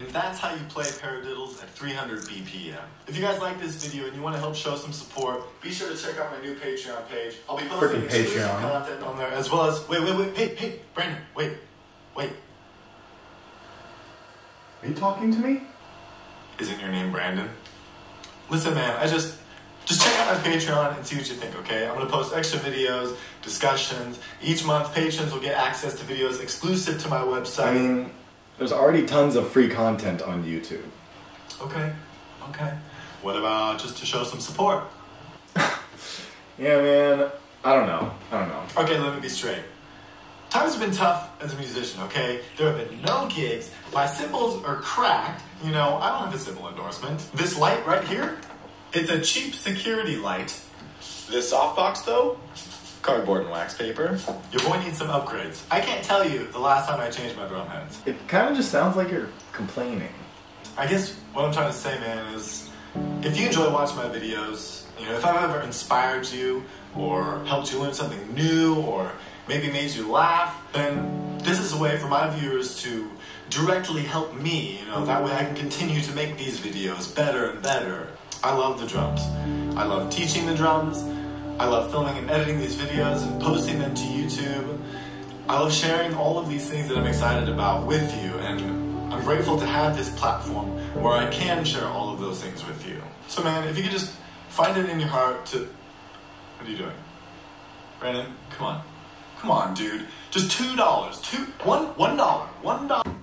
And that's how you play paradiddles at 300 BPM. If you guys like this video and you want to help show some support, be sure to check out my new Patreon page. I'll be posting exclusive Patreon. content on there as well as wait, wait, wait, hey, hey, Brandon, wait, wait. Are you talking to me? Isn't your name Brandon? Listen, man, I just just check out my Patreon and see what you think, okay? I'm gonna post extra videos, discussions. Each month, patrons will get access to videos exclusive to my website. I mean, there's already tons of free content on YouTube. okay, okay. What about just to show some support? Yeah, man. I don't know. I don't know. Okay, let me be straight. Times have been tough as a musician, okay? There have been no gigs. My cymbals are cracked. You know, I don't have a cymbal endorsement. This light right here, it's a cheap security light. This softbox, though, cardboard and wax paper. Your boy needs some upgrades. I can't tell you the last time I changed my drum heads. It kind of just sounds like you're complaining. I guess what I'm trying to say, man, is if you enjoy watching my videos, you know, if I've ever inspired you or helped you learn something new or maybe made you laugh, then this is a way for my viewers to directly help me, you know, that way I can continue to make these videos better and better. I love the drums. I love teaching the drums. I love filming and editing these videos and posting them to YouTube. I love sharing all of these things that I'm excited about with you, and I'm grateful to have this platform where I can share all of those things with you. So, man, if you could just find it in your heart to. What are you doing? Brandon, come on. Come on, dude. Just $2. Two, one, one dollar. One dollar.